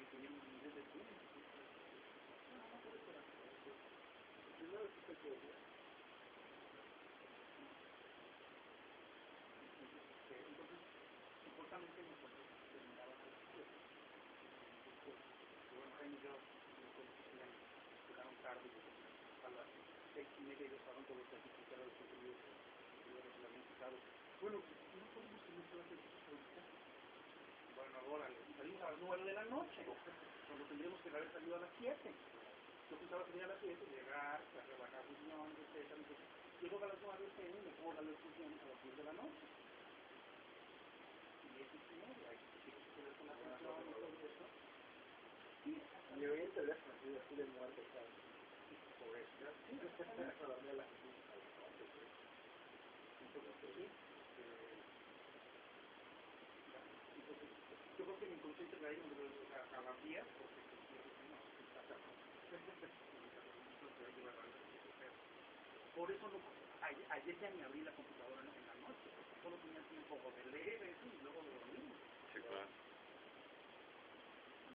Bueno. Bueno, no podemos tener noche, cuando tendríamos que dar el saludo a las 7. Yo pensaba que a las 7, llegar, hacer la reunión, etc. Llego a las 9 y me puedo dar la discusión a las 10 de la noche. Y eso es media, hay que tener con la atención y todo eso. Sí, me voy a entender así de muerte, ¿sabes? Por eso, ¿no? Sí, me voy a dormir a las yo creo que mi inconsciente me ha ido a, a las 10, porque yo dije, no, está cabrón. Por eso no, ayer, ya me abrí la computadora en la noche,